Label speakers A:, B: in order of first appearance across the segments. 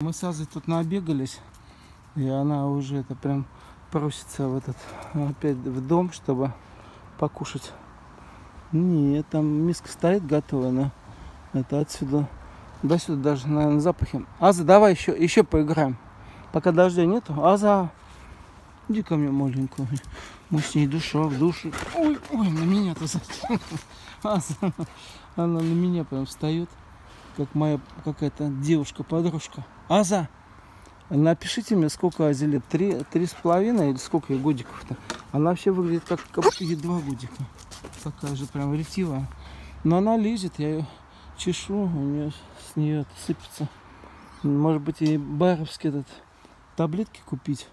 A: Мы с Азой тут набегались, и она уже это прям просится в этот опять в дом, чтобы покушать. Нет, там миска стоит готовая, но это отсюда до сюда даже, наверное, запахи. Аза, давай еще, еще поиграем. Пока дождя нету. Аза, иди ко мне маленькую. Мы с ней душа в душу. Ой, ой, на меня-то зачем? Аза, она на меня прям встает, как моя какая-то девушка-подружка. Аза, напишите мне, сколько Азе лет. Три, три с половиной или сколько ей годиков-то? Она вообще выглядит как, как будто ей годика. Такая же прям ретивая. Но она лезет, я ее чешу, у нее с нее сыпется. Может быть, и баровские этот, таблетки купить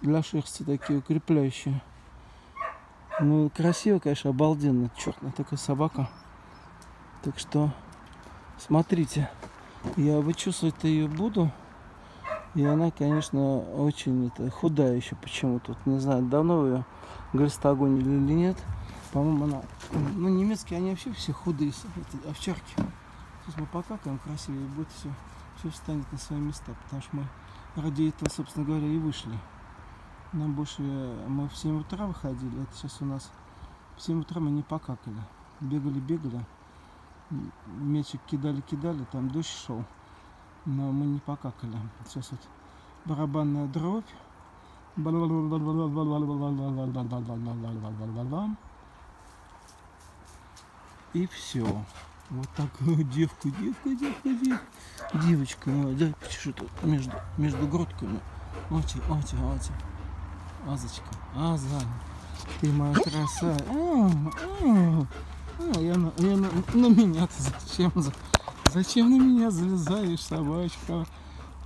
A: для шерсти такие укрепляющие. Ну, красиво, конечно, обалденно. Черная такая собака. Так что смотрите, я вычесывать-то ее буду. И она, конечно, очень это, худая еще почему-то. Не знаю, давно ее гальстогонили или нет. По-моему, она... Ну, немецкие, они вообще все худые, эти овчарки. Сейчас мы покакаем красиво, и будет все, все встанет на свои места. Потому что мы ради этого, собственно говоря, и вышли. Нам больше... Мы в 7 утра выходили. Это сейчас у нас... В 7 утра мы не покакали. Бегали-бегали. Мячик кидали-кидали. Там дождь шел. Но мы не покакали. Сейчас вот барабанная дробь. И все. Вот так, девку, девка, девка, девка. Девочка, ну, дай почешу тут между, между грудками. Ати, ати, ати. Азочка, Аза, ты моя красавица. А, я, на, я на, на меня-то зачем? Зачем на меня залезаешь, собачка?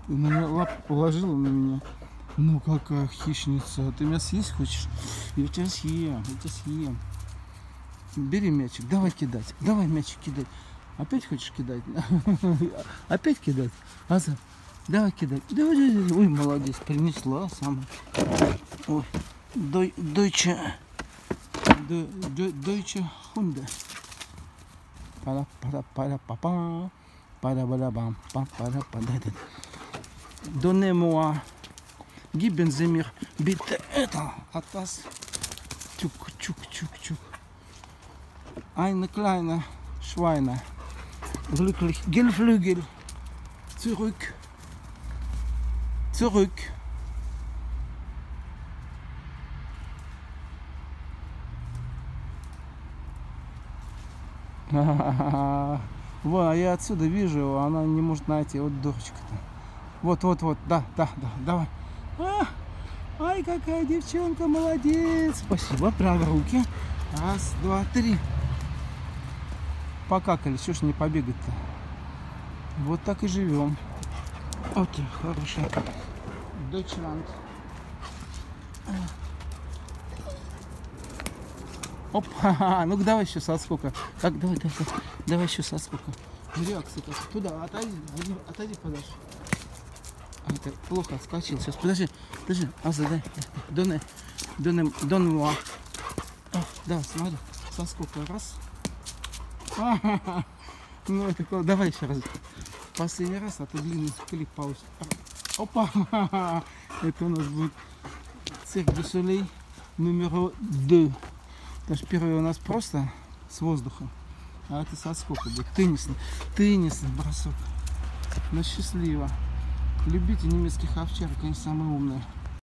A: Ты на меня лапу положила на меня. Ну какая хищница. Ты меня съесть хочешь? Я тебя съем, я тебя съем. Бери мячик, давай кидать. Давай мячик кидать. Опять хочешь кидать? Опять кидать? Аза, давай кидать. Давай, давай, давай. Ой, молодец, принесла сама. Ой, дой, дойче, de, de, deutsche Hunde. Para, para, para, papa. Para, para, bam, para, para, para. Donnez-moi, geben Sie mir bitte etwas. Tschuk, tschuk, tschuk, tschuk. Eine kleine Schweine. Glücklich. Gelflügel. Zurück. Zurück. Вот, а я отсюда вижу она не может найти. Вот дурочка-то. Вот, вот, вот, да, да, да, давай. А, ай, какая девчонка, молодец. Спасибо, правда, руки. Раз, два, три. Покакали, что ж не побегать-то. Вот так и живем. Вот, хорошая. Deutschland. Оп, ну давай еще со сколько. Так, давай, давай, давай, давай еще со сколько. Реакция как. Туда, отойди, отойди, подальше. А, это плохо отскочил. Сейчас, подожди, подожди. А, задай. Доне, доне, доне, муа. Да, смотри, со сколько. Раз. Ну, это давай еще раз. Последний раз, а то длинный клип получится. Опа! Это у нас будет цирк soleil номер 2. Потому что первый у нас просто с воздуха. А это со сколько будет? Теннисный. Теннисный бросок. Но счастливо. Любите немецких овчарок, они самые умные.